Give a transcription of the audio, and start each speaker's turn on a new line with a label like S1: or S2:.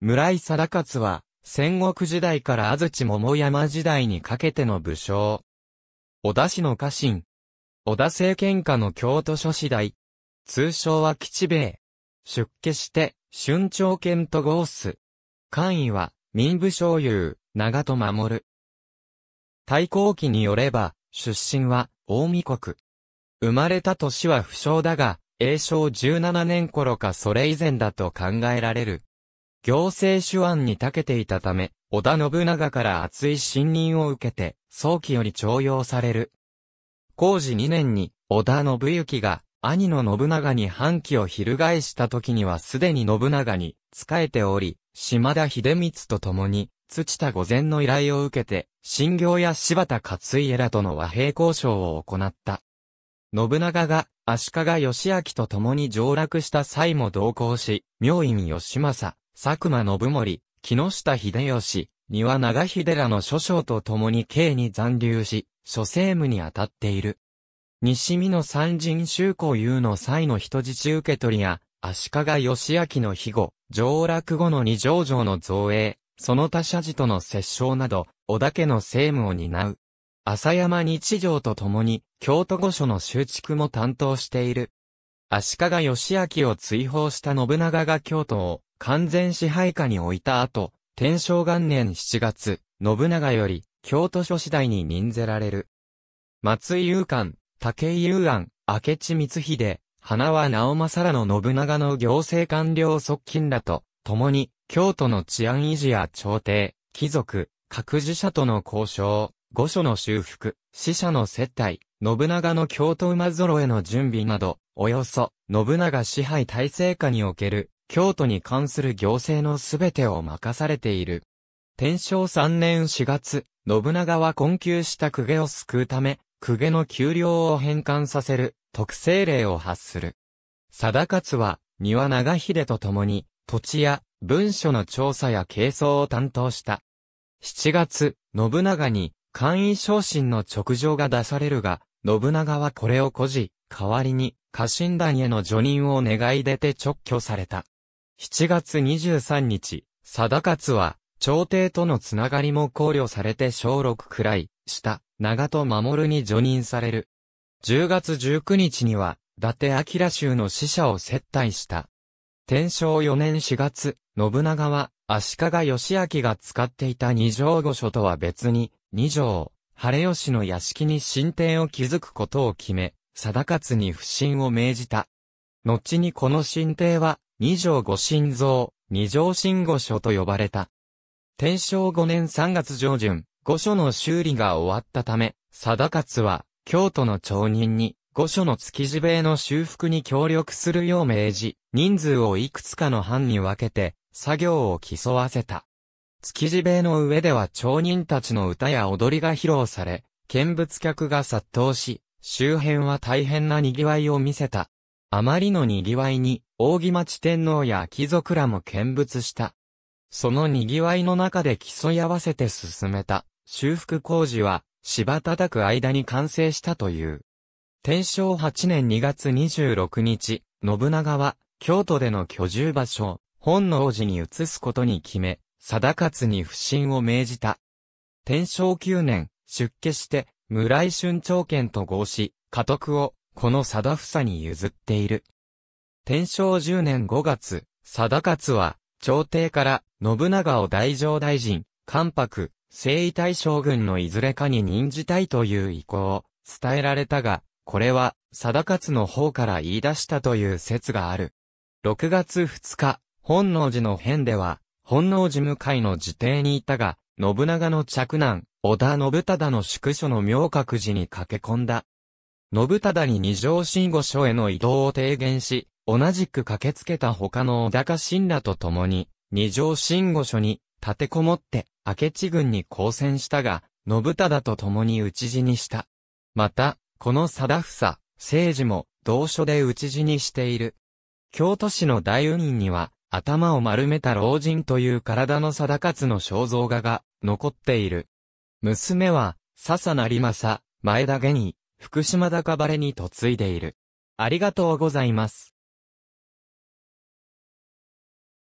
S1: 村井貞勝は、戦国時代から安土桃山時代にかけての武将。小田氏の家臣。小田政権下の京都諸子代。通称は吉兵衛。出家して、春朝剣と合す。官位は、民部将優、長戸守。太閤記によれば、出身は、大見国。生まれた年は不詳だが、永正17年頃かそれ以前だと考えられる。行政手腕に長けていたため、織田信長から厚い信任を受けて、早期より徴用される。工事2年に、織田信行が、兄の信長に反旗を翻した時にはすでに信長に仕えており、島田秀光と共に、土田御前の依頼を受けて、新行や柴田勝家らとの和平交渉を行った。信長が、足利義明と共に上洛した際も同行し、明院義政、佐久間信盛、木下秀吉、庭長秀らの諸将と共に京に残留し、諸政務に当たっている。西見の三人修行遊の際の人質受け取りや、足利義明の庇護、上洛後の二条城の造営、その他社寺との折衝など、小田家の政務を担う。浅山日常と共に、京都御所の修築も担当している。足利義明を追放した信長が京都を完全支配下に置いた後、天正元年7月、信長より、京都諸次第に任ぜられる。松井雄館、武井雄安、明智光秀、花輪直政らの信長の行政官僚側近らと、共に、京都の治安維持や朝廷、貴族、各自者との交渉、御所の修復、死者の接待、信長の京都馬揃えの準備など、およそ、信長支配体制下における、京都に関する行政のすべてを任されている。天正3年4月、信長は困窮した公家を救うため、公家の給料を返還させる、特製令を発する。貞勝は、庭長秀と共に、土地や文書の調査や軽装を担当した。7月、信長に、簡易昇進の直状が出されるが、信長はこれを誇示、代わりに、家臣団への除任を願い出て直居された。7月23日、貞勝は、朝廷とのつながりも考慮されて小六くらい、した、長戸守に除任される。10月19日には、伊達明州の死者を接待した。天正4年4月、信長は、足利義明が使っていた二条御所とは別に、二条、晴吉の屋敷に神殿を築くことを決め、貞勝に不信を命じた。後にこの神殿は、二条御神像、二条神御所と呼ばれた。天正5年3月上旬、御所の修理が終わったため、貞勝は、京都の町人に、御所の築地塀の修復に協力するよう命じ、人数をいくつかの班に分けて、作業を競わせた。築地塀の上では町人たちの歌や踊りが披露され、見物客が殺到し、周辺は大変な賑わいを見せた。あまりの賑わいに、扇町天皇や貴族らも見物した。その賑わいの中で競い合わせて進めた修復工事は芝叩く間に完成したという。天正8年2月26日、信長は京都での居住場所本能寺に移すことに決め、貞勝に不信を命じた。天正9年、出家して、村井春長剣と合し、家督を、この貞房に譲っている。天正10年5月、貞勝は、朝廷から、信長を大乗大臣、関白、征夷大将軍のいずれかに任じたいという意向を伝えられたが、これは、貞勝の方から言い出したという説がある。6月2日、本能寺の変では、本能寺向かいの自邸にいたが、信長の着男、織田信忠の宿所の明覚寺に駆け込んだ。信忠に二条信吾所への移動を提言し、同じく駆けつけた他の小高信らと共に、二条信吾所に立てこもって、明智軍に交戦したが、信忠と共に討ち死にした。また、この貞房、政治も同所で討ち死にしている。京都市の大運院には、頭を丸めた老人という体の貞勝の肖像画が残っている。娘は、笹成政、前田下に、福島高晴れに嫁いでいる。ありがとうございます。